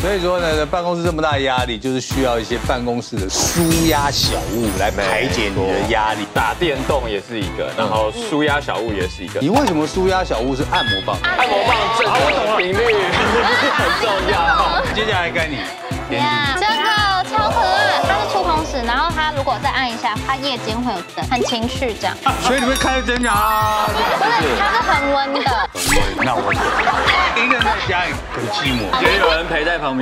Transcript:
所以说呢，办公室这么大的压力，就是需要一些办公室的舒压小物来排解你的压力。打电动也是一个，然后舒压小物也是一个。你为什么舒压小物是按摩棒？按摩棒正确频率是很重要。接下来该你，呀，这个超可爱，它是触控式，然后它如果再按一下，它夜间会有灯，很情趣这样。所以你会开真假啊？不是，它是恒温的。那我家里很寂寞。也有人陪在旁边。